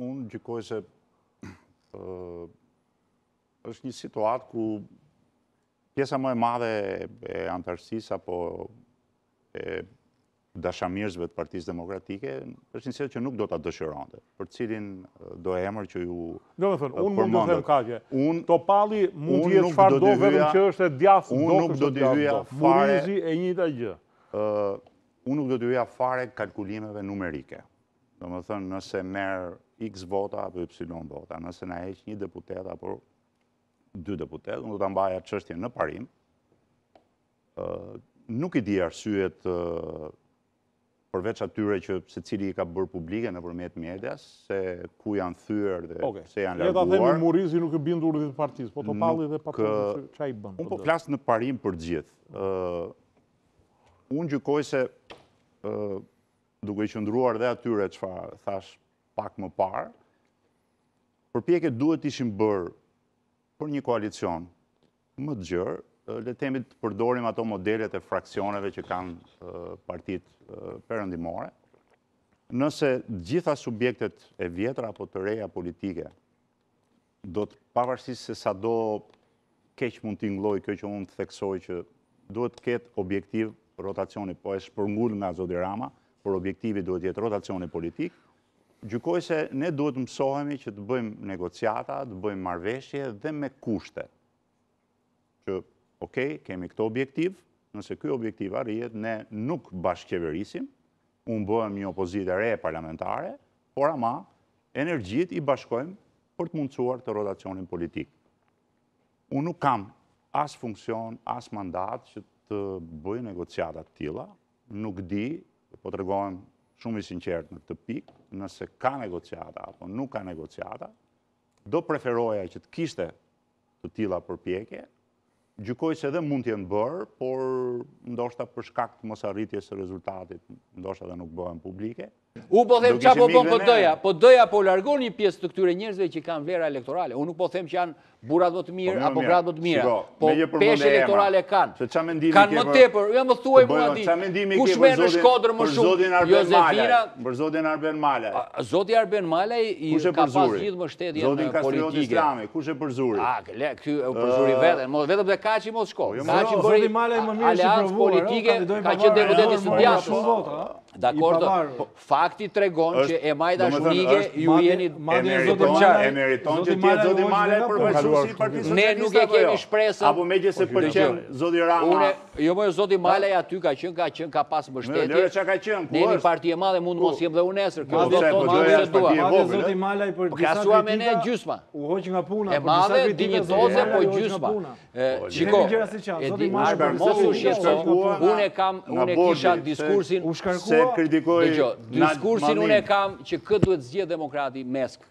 Unë gjykoj se është një situatë ku pjesa më e madhe e anëtarësisë apo e dashamirësve të partisë demokratike, është një situatë që nuk do ta dëshironte, për cilindo emër që ju përmendët. Domethënë, unë mund të them Kacin, Topallin mund të jetë çfarëdo vetëm që është e djathtë, unë nuk do të hyja fare, e njëjta gjë. Unë nuk do të hyja fare kalkulimeve numerike. Domethënë nëse merr x vota apo y vota, nëse na heq një deputet apo dy deputet, unë do ta mbaja çështjen në parim, nuk i di arsyet përveç atyre që secili i ka bërë publike nëpërmjet medias, se ku janë thyer dhe pse janë larguar. Ja ta themi Murrizi nuk e bindu urdi të partisë, po Topalli dhe partisë që ai bën. Unë po flas në parim për gjithë. Unë gjykoj se Duke i qëndruar dhe atyre çfarë thashë pak më parë, përpjekjet duhet të ishin bërë për një koalicion më të gjërë, le të themi të përdorim ato modelet e fraksioneve që kanë partitë perëndimore. Nëse të gjitha subjektet e vjetra apo të reja politike Do të, pavarësisht se sado keq mund të tingëllojë kjo që unë do theksoj që duhet të ketë objektiv rotacioni, po e shpërngul nga zoti Rama, por objektivi duhet të jetë rotacioni politik, gjykoj se ne duhet të mësohemi që të bëjmë negociata, të bëjmë marrëveshje dhe me kushte. që ok, kemi këtë objektiv, nëse ky objektiv arrihet, ne nuk bashkëqeverisim, unë bëhem një opozitë e re parlamentare, por ama energjitë i bashkojmë për të mundësuar të rotacionin politik. Unë nuk kam as funksion, as mandat që të bëj negociata të tilla, nuk di, po tregohem shumë i sinqertë në këtë pikë, nëse ka negociata apo nuk ka negociata, do preferoja që të kishte të tilla përpjekje. Gjykoj se dhe mund të jenë bërë, por ndoshta për shkak të mosarritjes së rezultatit, ndoshta dhe nuk bëhen publike. Unë po them ça po bën PD-ja, PD-ja po largon një pjesë të këtyre njerëzve që kanë vlera elektorale. Unë nuk po them që janë burrat më të mirë, po, apo gratë më të mira, po peshë elektorale kanë. Kanë më tepër, ja më thuaj mua ti, kush ka në Shkodër më shumë, Jozefina... Për zotin Arben Malaj. Zoti Arben Malaj i ka pas gjithë mbështetjen politike. Kush e përzuri? A, kële, ky e përzuri veten, mos vetëm dhe Kaci mos shko. Po, jo, Kaci jo, bëri aleancë po, politike, ka qenë deputet i së djathtës. Dakord, po, fakti tregon që e majta shunike ju jeni... E meriton që të jetë zoti Malaj përfaqësuesi i Partisë Socialiste, po jo? Ne nuk e kemi shpresën... Apo me gjithë se përqenë zoti Rama... Jo moj zoti Malaj aty ka qenë, ka qenë, ka pas mbështetje. Lëre çka ka qenë, ku është? Ne parti e madhe mund të mos jem dhe unë nesër. Kjo do të thotë që unë dua. Madje zoti Malaj për po disa kritika. Ka thua me ne gjysma. U hoq nga puna e madhe, dinjitoze po gjysma. Shiko. E di Malaj por mos u shqetëso. Unë kam, unë kisha diskursin u shkarkua. Se kritikoi. Diskursin unë e kam që kë duhet të zgjedhë demokrati mesk